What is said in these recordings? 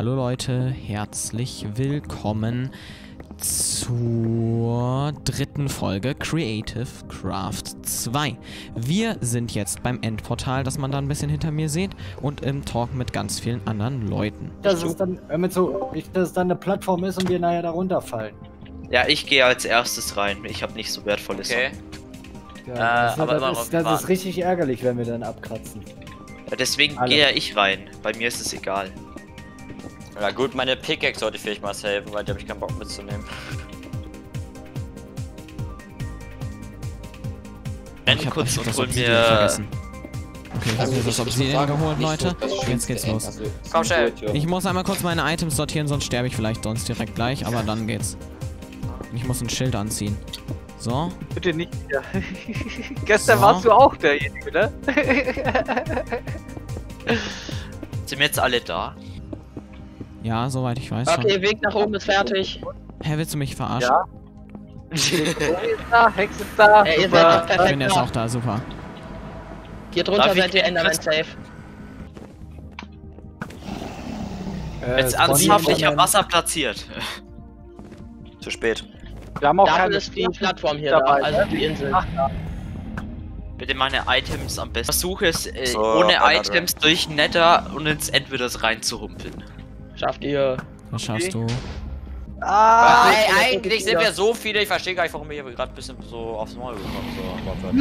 Hallo Leute, herzlich willkommen zur dritten Folge Creative Craft 2. Wir sind jetzt beim Endportal, das man da ein bisschen hinter mir sieht, und im Talk mit ganz vielen anderen Leuten. Dass es dann, wenn man so, dass es dann eine Plattform ist und wir nachher da runterfallen. Ja, ich gehe als erstes rein. Ich habe nicht so wertvolles. Okay. Ja, Äh, das, aber das, immer ist, das ist richtig ärgerlich, wenn wir dann abkratzen. Ja, deswegen gehe ja ich rein. Bei mir ist es egal. Ja gut, meine Pickaxe sollte vielleicht mal helfen, weil die habe ich keinen Bock mitzunehmen. Renn ich hab kurz das und hol Obsidian mir. vergessen. Okay, ich habe mir das Obsidian sagen, geholt, Leute. so Jetzt geht's los. also, Komm schnell. Ich muss einmal kurz meine Items sortieren, sonst sterbe ich vielleicht sonst direkt gleich, aber dann geht's. Ich muss ein Schild anziehen. So, Bitte nicht wieder. Gestern So. warst du auch derjenige, ne? Sind wir jetzt alle da? Ja, soweit ich weiß schon. Okay, Weg nach oben ist fertig. Hä, willst du mich verarschen? Ja. ist da, Hex ist da. Äh, ihr seid doch Ich perfekt. bin jetzt auch da, super. Hier drunter Darf ich seid ihr Enderman safe. Äh, Jetzt ich Enderman- habe Wasser platziert. Zu spät. Wir haben auch Dafür keine ist die Plattform hier dabei, da, also ne? die Insel. Ach, Bitte meine Items am besten. Versuche es äh, So, ohne Items durch Nether und ins Endwithers reinzuhumpeln. Schafft ihr. Das schaffst du. Ah, Ey, eigentlich sind wir so viele, ich verstehe gar nicht, warum wir hier gerade ein bisschen so aufs Maul gekommen so.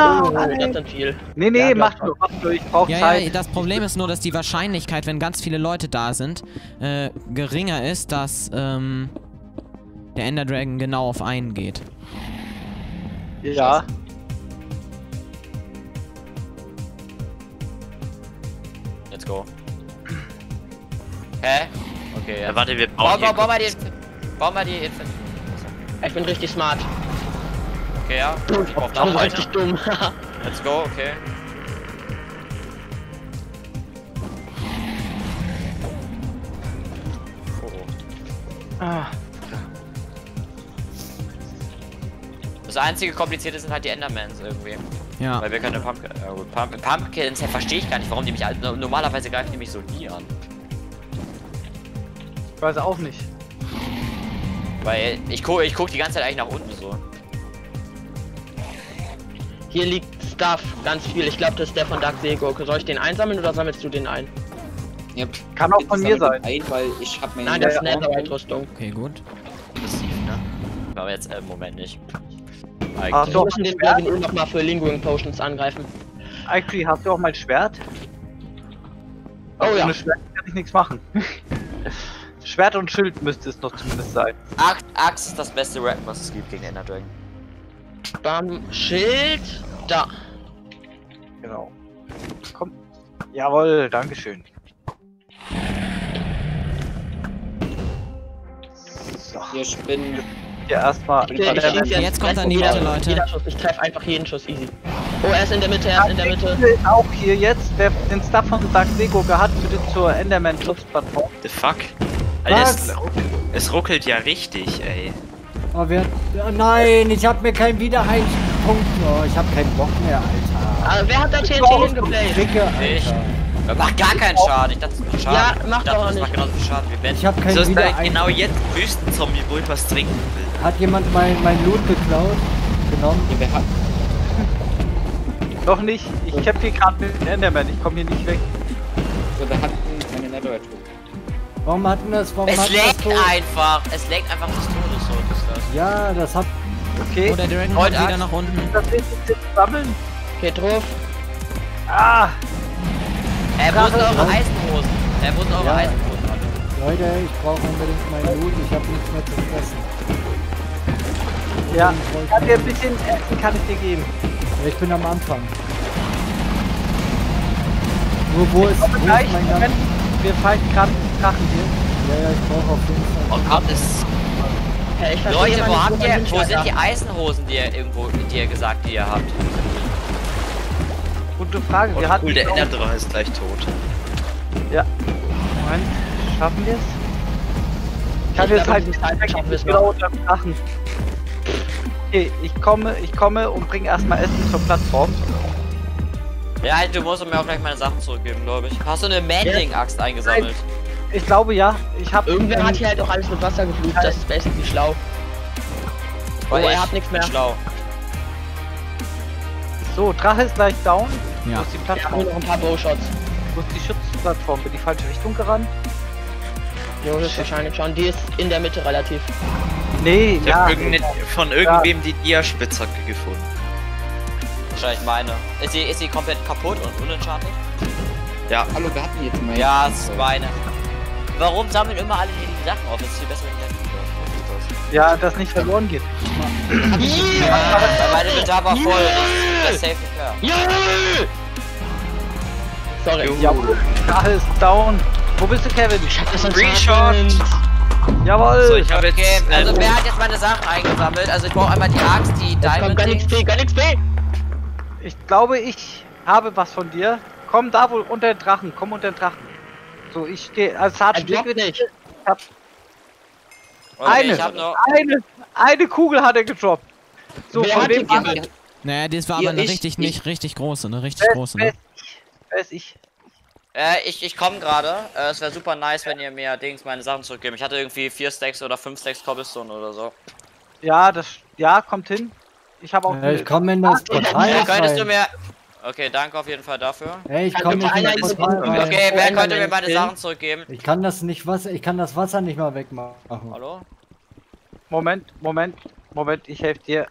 Oh, nein. das sind viel. Nee, nee, Ja, mach nur, mach nur, ich brauch Ja, Zeit. ja, das Problem ist nur, dass die Wahrscheinlichkeit, wenn ganz viele Leute da sind, äh, geringer ist, dass, ähm, der Ender Dragon genau auf einen geht. Ja. Let's go. Hä? Okay, Ja, ja. warte, wir Bau, bauen bau, hier bau mal die. Bau mal die. Ich bin richtig smart. Okay, ja. Ich brauch noch richtig eine. dumm. Let's go, okay. Oh, oh. Ah, Das einzige komplizierte sind halt die Endermans irgendwie. Ja. Weil wir keine Pumpkin. Pump Pumpkins ja, verstehe ich gar nicht, warum die mich. Normalerweise greifen die mich so nie an. Ich weiß auch nicht. Weil ich gucke ich guck die ganze Zeit eigentlich nach unten so. Hier liegt Stuff, ganz viel. Ich glaube, das ist der von Dark Sego. Soll ich den einsammeln oder sammelst du den ein? ja, Kann auch von mir sein. Ein, weil ich habe meine Nein, das ist ja, Netherite-Rüstung. Okay, gut. aggressiv, ne? Aber jetzt äh, im Moment nicht. Ach. Wir müssen den? Dragon nochmal für Linguing Potions angreifen. Actually, hast du auch mein Schwert? Oh ja. Ohne Schwert kann ich nichts machen. Schwert und Schild müsste es noch zumindest sein. Acht Axt ist das beste Weapon, was es gibt gegen Ender Dragon. Bam, Schild. Da. Genau. Komm. Jawohl, Dankeschön. So, Hier spinnen. hier erstmal. Ich, ich, ich, ich, Jetzt kommt dann die jeder, Mitte, Leute. Jeder Schuss. Ich treffe einfach jeden Schuss easy. Oh, er ist in der Mitte, er ist in der Mitte. auch hier jetzt, wer den Stuff von Dark Sego hat, bitte zur Enderman Schutzplattform. The fuck? Alter, es, Was? es ruckelt ja richtig, ey. Oh, wer, oh nein, ich hab mir keinen Wiedereinpunkt. Oh, ich hab keinen Bock mehr, Alter. Aber wer hat da TNT hingeplayt? Ich. Das macht gar keinen Schaden. Ich dachte, das macht Schaden. Ja, macht ich dachte, doch das nicht. macht genauso viel Schaden wie Ben. Ich hab So keinen ist da Wiedereinpunkt. genau jetzt Wüstenzombie, wo ich was trinken will. Hat jemand mein, mein Loot geklaut? Genommen? Ja, wer hat, Noch nicht, ich kämpfe hier gerade mit dem Enderman, ich komme hier nicht weg. so, wer hat meine Netherite Warum hatten das? Warum Es leckt so? einfach. Es leckt einfach des Todes so. Ist das. Ja, das hat. Okay, Oh, der Dragon kommt wieder Axt. nach unten. das ist jetzt sammeln. Okay, drauf. Ah, wo sind eure Eisenhosen? Wo sind eure Ja. Eisenhosen? Leute, ich brauche unbedingt mein Loot. Ich habe nichts mehr zu fressen. ja, Ich wollte- kann dir ein bisschen Essen kann ich dir geben. Ich bin am Anfang. Nur wo ist, wo Aber ist gleich, mein Moment, wir fighten gerade Drachen hier. Ja, ja, ich brauche auf jeden Fall. Oh Gott, ich verstehe Leute, wo nicht, habt ihr, wo sind die Eisenhosen, die ihr irgendwo, die ihr gesagt, die ihr habt? Gute Frage, Oh, wir hatten cool, der auch- Enderdrache ist gleich tot. Moment, schaffen wir es? Ich kann Ich jetzt halt Teil schaffen wir es genau unter dem Drachen. Okay, ich komme, ich komme und bringe erstmal Essen zur Plattform. Ja, du musst mir auch gleich meine Sachen zurückgeben, glaube ich. Hast du eine Manding-Axt eingesammelt? Ich glaube ja. Ich habe Irgendwer hat hier halt auch alles mit Wasser geflutet, das ist basically schlau. Oh, er hat nichts mehr. Schlau. So, Drache ist gleich down. Ja. Wo ist die Plattform? nur noch ein paar Bowshots. Wo ist die Schutzplattform? Bin die falsche Richtung gerannt? Jo, das ist wahrscheinlich schon. Die ist in der Mitte relativ. Nee, Ich ja. hab irgende, von irgendwem die Dia-Spitzhacke gefunden. Wahrscheinlich meine. Ist sie, ist sie komplett kaputt und unenchanted? Ja, Hallo, wir hatten jetzt mal. Ja, es ist meine. Warum sammeln immer alle hier die Sachen auf? Es ist viel besser, wenn die da liegen. Ja, das nicht verloren geht. Weil meine Inventar war voll. Das ist safe mehr. Ja! Sorry. Drache ist down. Wo bist du, Kevin? Ich hab das an Screenshot! Jawohl. So, ich habe jetzt. Okay, also äh, wer hat jetzt meine Sachen eingesammelt? Also ich brauche einmal die Axt, die Diamond gar nichts gar nichts! Ich glaube, ich habe was von dir. Komm da wohl unter den Drachen. Komm unter den Drachen. So, ich stehe als Er Sergeant Liquid. nicht. Okay, Eine. Ich hab noch. Eine, eine Kugel hat er gedroppt. So, Wer von dem gegeben? Naja, das war Ihr, aber eine ich- richtig, ich- nicht richtig große, eine richtig Wer, große, wer, ne? ist ich? ich? Äh, ich, ich komme gerade. Äh, es wäre super nice, wenn ihr mir Dings meine Sachen zurückgeben. Ich hatte irgendwie vier Stacks oder fünf Stacks Cobblestone oder so. Ja, das. Ja, kommt hin. Ich habe auch. Äh, ich komme in das Portal Äh, könntest du mir. Okay, danke auf jeden Fall dafür. Ey, ich Kann komme nicht Portal rein. Okay, wer Einer könnte mir meine. Sachen zurückgeben? Ich kann das nicht Wasser, ich kann das Wasser nicht mal wegmachen. Hallo? Moment, Moment, Moment, ich helfe dir.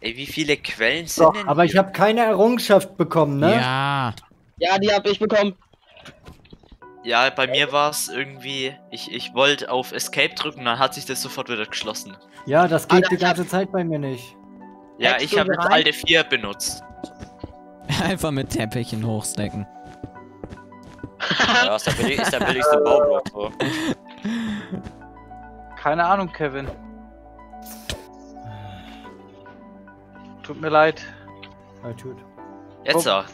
Ey, wie viele Quellen sind denn Aber ich hier? habe keine Errungenschaft bekommen, ne? Ja. Ja, die hab ich bekommen. Ja, bei mir war es irgendwie. Ich, ich wollte auf Escape drücken, dann hat sich das sofort wieder geschlossen. Ja, das geht Alter, die ich hab- ganze Zeit bei mir nicht. Ja, Hackst ich habe jetzt alte 4 benutzt. Einfach mit Teppichen hochstacken. Ja, ist der, billig, ist der billigste Baublock so. Keine Ahnung, Kevin. Tut mir leid. Ja, tut. Jetzt auch.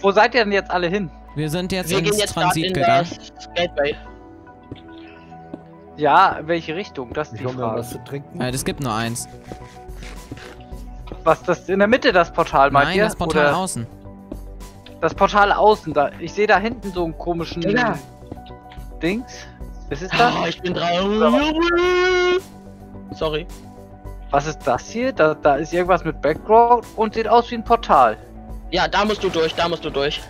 Wo seid ihr denn jetzt alle hin? Wir sind jetzt Wir gehen ins jetzt gerade Transit in gegangen. das Gateway. Ja, in welche Richtung? Das ist Ich die Frage. was zu trinken. Äh, es gibt nur eins. Was das in der Mitte das Portal meint Nein, ihr? das Portal Oder außen. das Portal außen da. Ich sehe da hinten so einen komischen Digga. Dings. Was ist das? Ah, ich bin dran. Sorry. Was ist das hier? Da, da ist irgendwas mit Background und sieht aus wie ein Portal. Ja, da musst du durch, da musst du durch.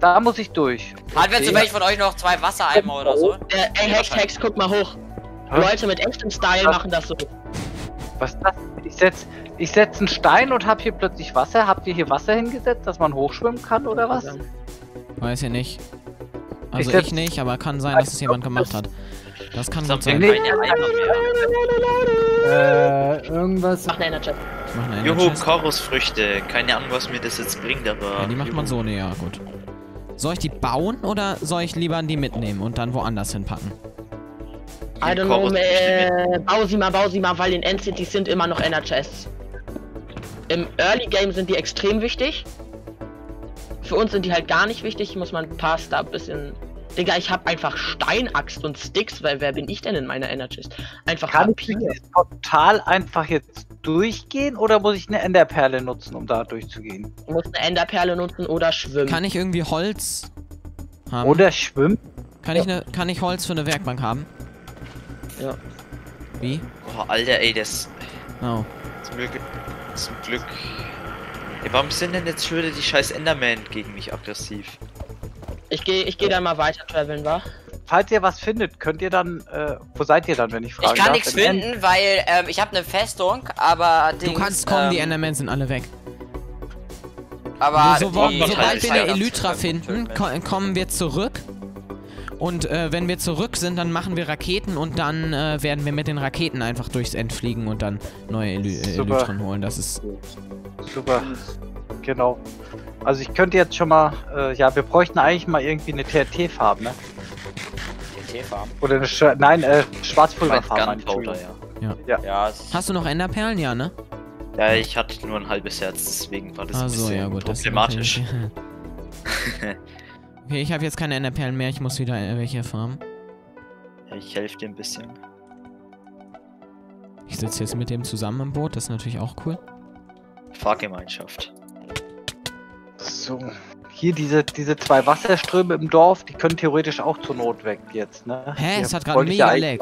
Da muss ich durch. Hat wer zufällig von euch noch zwei Wassereimer oder so? Äh, ey, Hex, Hex, guck mal hoch. Hä? Leute mit echtem Style Was? machen das so. Was ist das? Ich setz, ich setz einen Stein und hab hier plötzlich Wasser. Habt ihr hier Wasser hingesetzt, dass man hochschwimmen kann oder was? Weiß ich nicht. Also Ich ich, nicht, aber kann sein, dass es jemand gemacht hat. Das kann gut sein. Äh, irgendwas. Mach einen Chat. Ich mach eine Juhu, Energies. Chorusfrüchte. Keine Ahnung, was mir das jetzt bringt, aber. Ja, die macht man so, ne, ja, gut. Soll ich die bauen oder soll ich lieber die mitnehmen und dann woanders hinpacken? I don't know, äh, bau sie mal, bau sie mal, weil in End-Cities sind immer noch Ender-Chests. Im Early Game sind die extrem wichtig. Für uns sind die halt gar nicht wichtig, muss man ein paar da ein bisschen. Digga, ich hab einfach Steinaxt und Sticks, weil wer bin ich denn in meiner Ender-Chest? Einfach Kann ich Papier. dieses Portal einfach jetzt durchgehen oder muss ich eine Enderperle nutzen, um da durchzugehen? Du musst eine Enderperle nutzen oder schwimmen. Kann ich irgendwie Holz haben? Oder schwimmen? Kann ich, ne, kann ich Holz für eine Werkbank haben? Ja. Wie? Oh, Alter, ey, das. Oh. Zum Glück. Zum Glück. Ey, warum sind denn jetzt schon wieder die scheiß Enderman gegen mich aggressiv? Ich gehe ich geh da mal weiter traveln, wa? Falls ihr was findet, könnt ihr dann. Äh, wo seid ihr dann, wenn ich frage? Ich kann nichts finden, weil ähm, ich habe eine Festung, aber Du Dings, kannst kommen, die ähm, Endermen sind alle weg. Aber so, die- so, die- sobald wir eine die- Elytra die- finden, ko kommen wir zurück. Und äh, wenn wir zurück sind, dann machen wir Raketen und dann äh, werden wir mit den Raketen einfach durchs End fliegen und dann neue Ely äh, Super. Elytren holen. Das ist. Super. Genau. Also ich könnte jetzt schon mal. Äh, ja, wir bräuchten eigentlich mal irgendwie eine TNT-Farbe, ne? TNT-Farm. Oder eine. Sch Nein, äh, Mein Schwarzpulverfarbe. Gunpowder, Entschuldigung. ja. Ja, es- Hast du noch Enderperlen? Ja, ne? Ja, ich hatte nur ein halbes Herz, deswegen war das ein Also bisschen ja gut, das ist problematisch. okay, ich habe jetzt keine Enderperlen mehr. Ich muss wieder äh, welche farmen. Ja, ich helfe dir ein bisschen. Ich sitze jetzt mit dem zusammen im Boot. Das ist natürlich auch cool. Fahrgemeinschaft. So. Hier diese, diese zwei Wasserströme im Dorf, die können theoretisch auch zur Not weg jetzt, ne? Hä? Die Es hat ich mega mal-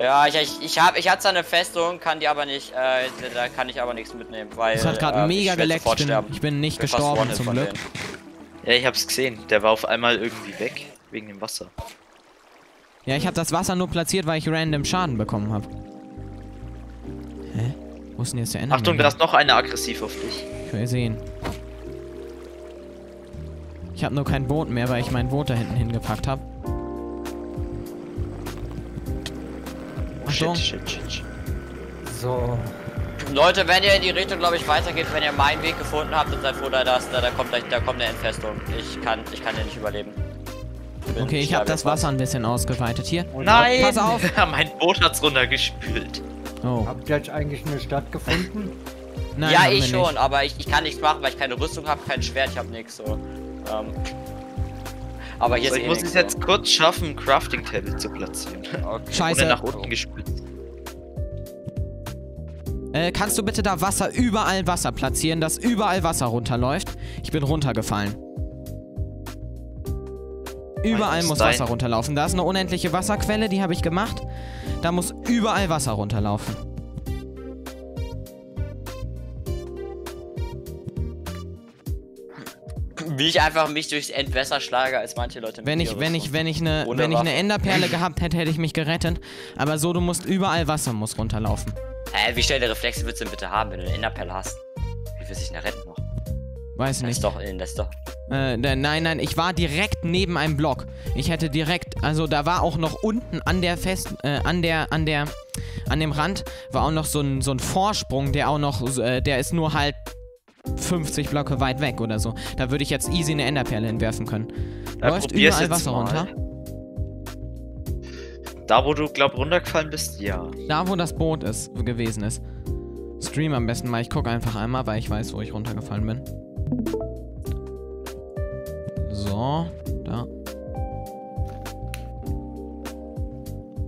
Ja, ich, ich, ich hab, ich hatte eine Festung, kann die aber nicht, äh, da kann ich aber nichts mitnehmen, weil. Es hat gerade äh, mega ich geleckt. Ich bin, ich bin nicht bin fast gestorben zum Glück. denen. Ja, ich hab's gesehen. Der war auf einmal irgendwie weg. Wegen dem Wasser. Ja, ich habe das Wasser nur platziert, weil ich random Schaden bekommen habe. Wo ist denn jetzt der Ende? Achtung, da ist noch einer aggressiv auf dich. Ich will sehen. Ich habe nur kein Boot mehr, weil ich mein Boot da hinten hingepackt habe. Achtung. Shit, shit, shit. So. Leute, wenn ihr in die Richtung, glaube ich, weitergeht, wenn ihr meinen Weg gefunden habt, dann seid froh, da, das, da, da kommt gleich, da kommt eine Entfestung. Ich kann, ich kann den nicht überleben. Bin- Okay, ich habe das Wasser ein bisschen ausgeweitet hier. Nein! Pass auf. mein Boot hat's runtergespült. Oh. Habt ihr jetzt eigentlich eine Stadt gefunden? Nein, ja, ich schon, nicht. aber ich, ich kann nichts machen, weil ich keine Rüstung habe, kein Schwert, ich habe nichts so. Ähm, aber hier So, ist ich eh muss es jetzt kurz schaffen, ein Crafting Table zu platzieren. Okay. Scheiße. Ohne nach unten gespült. Äh, kannst du bitte da Wasser, überall Wasser platzieren, dass überall Wasser runterläuft? Ich bin runtergefallen. Überall muss. Wasser runterlaufen. Da ist eine unendliche Wasserquelle, die habe ich gemacht. Da muss überall Wasser runterlaufen. Wie ich einfach mich durchs Entwässer schlage, als manche Leute mit Wenn ich, wenn ich, wenn ich eine, wenn ich eine. Enderperle gehabt hätte, hätte ich mich gerettet. Aber so, du musst überall Wasser muss runterlaufen. Hä, wie schnelle Reflexe willst du denn bitte haben, wenn du eine Enderpelle hast? Wie willst du dich denn retten noch? Weiß Das nicht. ist doch, das ist doch. Äh, da- nein, nein, ich war direkt neben einem Block. Ich hätte direkt, also da war auch noch unten an der Fest, äh, an der, an der, an dem Rand war auch noch so ein, so ein Vorsprung, der auch noch, äh, der ist nur halt 50 Blöcke weit weg oder so. Da würde ich jetzt easy eine Enderperle hinwerfen können. Ja, Läuft überall Wasser mal. runter. Da, wo du, glaub, runtergefallen bist, ja. Da, wo das Boot ist, gewesen ist. Stream am besten mal. Ich gucke einfach einmal, weil ich weiß, wo ich runtergefallen bin. So, da.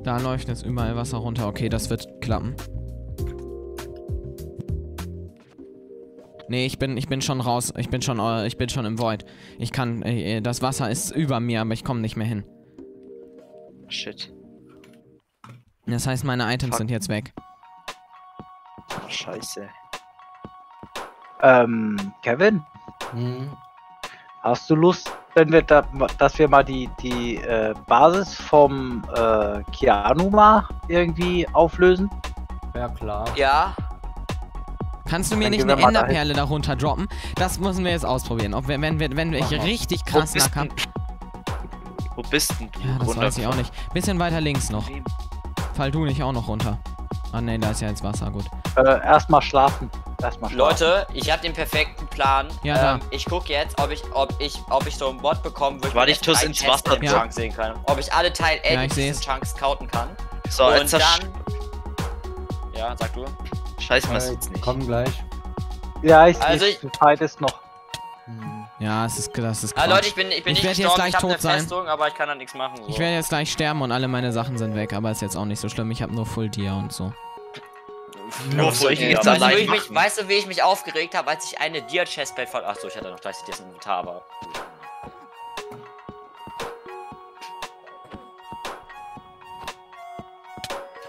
Da läuft jetzt überall Wasser runter. Okay, das wird klappen. Nee, ich bin, ich bin schon raus. Ich bin schon, äh, ich bin schon im Void. Ich kann, äh, das Wasser ist über mir, aber ich komme nicht mehr hin. Shit. Das heißt, meine Items Fuck. sind jetzt weg. Scheiße. Ähm, Kevin, Hm. Hast du Lust, wenn wir da, dass wir mal die, die äh, Basis vom äh, Keanu mal irgendwie auflösen? Ja, klar. Ja, Kannst du mir Dann nicht eine. Enderperle darunter droppen? Das müssen wir jetzt ausprobieren. Ob wir, wenn wir, wenn ich richtig krass bist Lack hab. wo bist denn du? Ja, das weiß ich auch nicht. Bisschen weiter links noch. Fall du nicht auch noch runter. Ah ne, da ist ja jetzt Wasser, gut. Äh, erstmal schlafen. Erstmal schlafen. Leute, ich habe den perfekten Plan. Ja, ähm, ich gucke jetzt, ob ich, ob ich, ob ich so einen Mod bekommen würde, Warte, wo ich tu's ins Wasser. im Ja. Chunk sehen kann. Ob ich alle Teil Ja, A ich in seh's. diesen Chunks scouten kann. So, Und jetzt dann. Ja, sag du. Scheiß mal Äh, jetzt nicht. komm gleich. Ja, ich Also also ich- die Zeit ist noch. Hm. Ja, es ist, das ist Ah, Quatsch. Leute, ich bin, ich bin Ich nicht werd jetzt gestorben, gleich ich habe eine tot sein. Festung, aber ich kann da nichts machen. So. Ich werde jetzt gleich sterben und alle meine Sachen sind weg, aber ist jetzt auch nicht so schlimm. Ich habe nur Full Dia und so. Nur soll ich Ja, jetzt weißt, du, wie allein ich mich, weißt du, wie ich mich aufgeregt habe, als ich eine Dia Chestplate von. Achso, ich hatte noch gleich das Inventar, aber.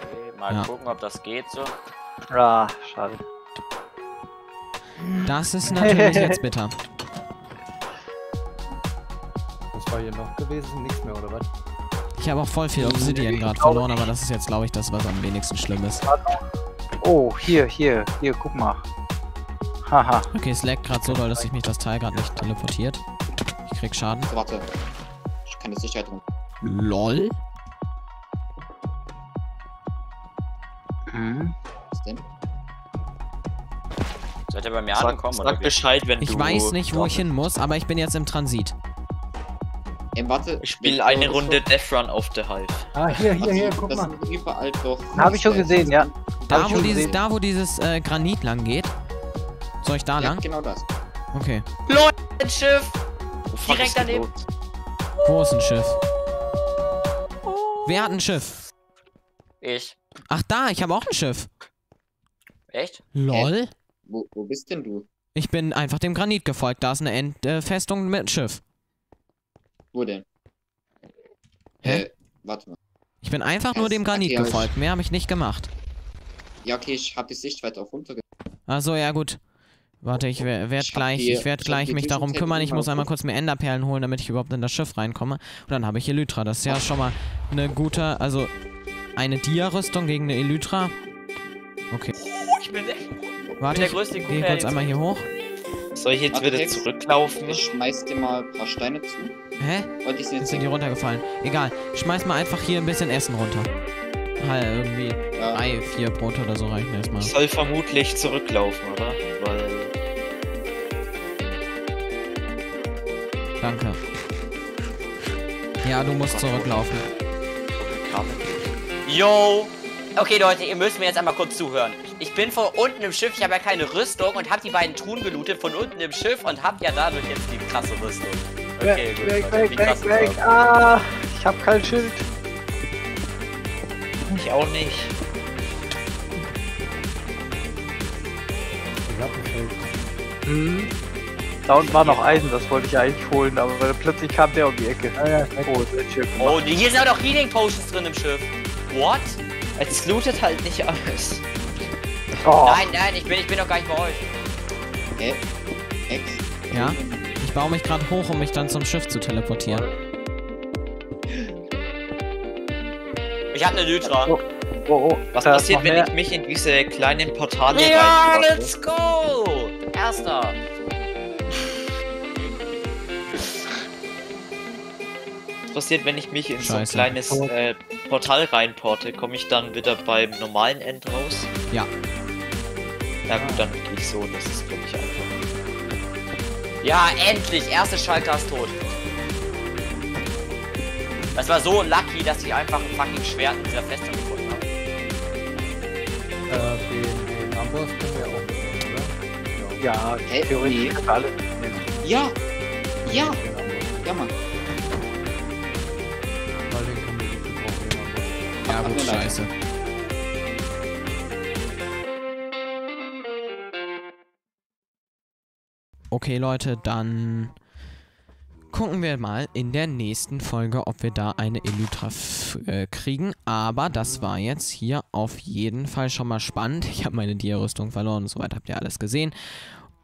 Okay, mal Ja. gucken, ob das geht so. Ah, schade. Das ist natürlich jetzt bitter. Was war hier noch gewesen? Nichts mehr, oder was? Ich habe auch voll viel Obsidian gerade verloren, aber das ist jetzt, glaube ich, das, was am wenigsten schlimm ist. Oh, hier, hier, hier, guck mal. Haha. Okay, es laggt gerade so doll, dass sich mich das Teil gerade nicht teleportiert. Ich krieg Schaden. Warte. Ich kann die Sicherheit drin. LOL? Hm. Was denn? Seid ihr bei mir Sag, angekommen oder sag? Bescheid, wenn Ich du... weiß nicht, wo ich hin muss, aber ich bin jetzt im Transit. Ey, warte. Ich spiele eine Runde Death Run auf der Hive. Ah, hier, hier, hier, guck das mal. sind überall doch. Hab ich schon gesehen, ja. Da, wo dieses, da, wo dieses äh, Granit lang geht. Soll ich da Ja, lang? genau das. Okay. Ein Schiff! Wo fuck Direkt daneben. Wo ist ein Schiff? Wer hat ein Schiff? Ich. Ach da, ich habe auch ein Schiff. Echt? Lol? Wo, wo bist denn du? Ich bin einfach dem Granit gefolgt. Da ist eine Endfestung mit Schiff. Wo denn? Hä? Äh, warte mal. Ich bin einfach nur Es- dem Granit ich- gefolgt. Mehr habe ich nicht gemacht. Ja, okay, ich hab die Sichtweite auf runter. Achso, ja gut. Warte, ich werde Ich gleich, die- ich werde ich gleich mich darum kümmern. Ich muss einmal kurz mir Enderperlen holen, damit ich überhaupt in das Schiff reinkomme. Und dann habe ich Elytra. Das ist ja schon mal eine gute, also eine Dia-Rüstung gegen eine Elytra. Okay, Ich bin echt. warte, ich größte gehe kurz einmal hier hoch. Soll ich jetzt Warte, wieder zurücklaufen? Ich schmeiß dir mal ein paar Steine zu. Hä? Oh, die sind Jetzt jetzt sind die runtergefallen. Egal, schmeiß mal einfach hier ein bisschen Essen runter. Halt irgendwie ja, drei, vier Brote oder so reichen erstmal. Ich soll vermutlich zurücklaufen, oder? Weil. Danke. Ja, du musst zurücklaufen. Yo! Okay, Leute, ihr müsst mir jetzt einmal kurz zuhören. Ich bin von unten im Schiff, ich habe ja keine Rüstung und habe die beiden Truhen gelootet von unten im Schiff und habe ja dadurch jetzt die krasse Rüstung. Okay, gut. weg, Leute, wie weg, krass weg, ist weg. Ah, ich hab kein Schild. Ich auch nicht. Hm. Da unten war noch Eisen, das wollte ich eigentlich holen, aber plötzlich kam der um die Ecke. Ja, ja. Oh? Oh, hier sind auch noch Healing Potions drin im Schiff. What? Es lootet halt nicht alles. Oh, Nein, nein, ich bin, ich bin doch gar nicht bei euch. Hä? Ex? Ja? Ich baue mich gerade hoch, um mich dann zum Schiff zu teleportieren. Ich habe eine Lytra. Oh, oh, oh. Was da ist passiert, wenn mehr. ich mich in diese kleinen Portale Ja, reinporte? let's go! Erster. Was passiert, wenn ich mich in so ein Scheiße. kleines äh, Portal reinporte? Komme ich dann wieder beim normalen End raus? Ja. Na gut, dann gehe ich so. Das ist, glaube ich, einfach. Ja, endlich! Erste Schalter ist tot. Das war so lucky, dass ich einfach ein fucking Schwert in dieser Festung gefunden habe. Äh, den, den Amboss können wir auch nehmen, oder? Ja, Hä? theoretisch Nee. alle. Ja! Ja! Ja, Mann. Weil den können wir gut gebrauchen. Ja, gut, scheiße. Okay, Leute, dann gucken wir mal in der nächsten Folge, ob wir da eine Elytra äh, kriegen. Aber das war jetzt hier auf jeden Fall schon mal spannend. Ich habe meine Dia-Rüstung verloren und so weiter, habt ihr alles gesehen.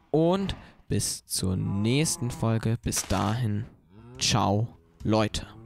Und bis zur nächsten Folge. Bis dahin, ciao, Leute.